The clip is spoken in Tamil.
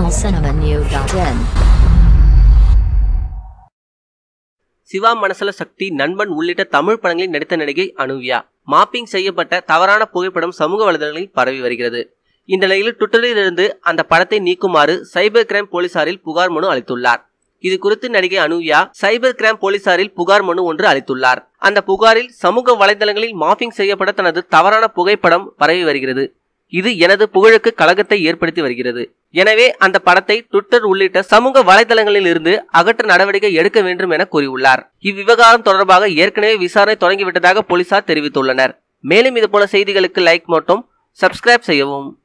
tamilcinemanew.in சிவா மனசல சக்தி நண்பன் உள்ளிட்ட தமிழ் படங்களில் நடித்த நடிகை அனுவியா. மாப்பிங் செய்யப்பட்ட தவறான புகைப்படம் சமூக வலைதளங்களில் பரவி வருகிறது. இந்த நிலையில் ட்விட்டரில் இருந்து அந்த படத்தை நீக்குமாறு சைபர் கிரைம் போலீசாரில் புகார் மனு அளித்துள்ளார். இது குறித்து நடிகை அனுவியா சைபர் கிரைம் போலீசாரில் புகார் மனு ஒன்று அளித்துள்ளார். அந்த புகாரில் சமூக வலைதளங்களில் மாப்பிங் செய்யப்பட்ட தனது தவறான புகைப்படம் பரவி வருகிறது. இது எனது புகழுக்கு கழகத்தை ஏற்படுத்தி வருகிறது. எனவே அந்த படத்தை ட்விட்டர் உள்ளிட்ட சமூக வலைதளங்களில் இருந்து அகற்ற நடவடிக்கை எடுக்க வேண்டும் என கூறியுள்ளார். இவ்விவகாரம் தொடர்பாக ஏற்கனவே விசாரணை தொடங்கிவிட்டதாக போலீசார் தெரிவித்துள்ளனர். மேலும் இதுபோல செய்திகளுக்கு லைக் மட்டும் சப்ஸ்கிரைப் செய்யவும்.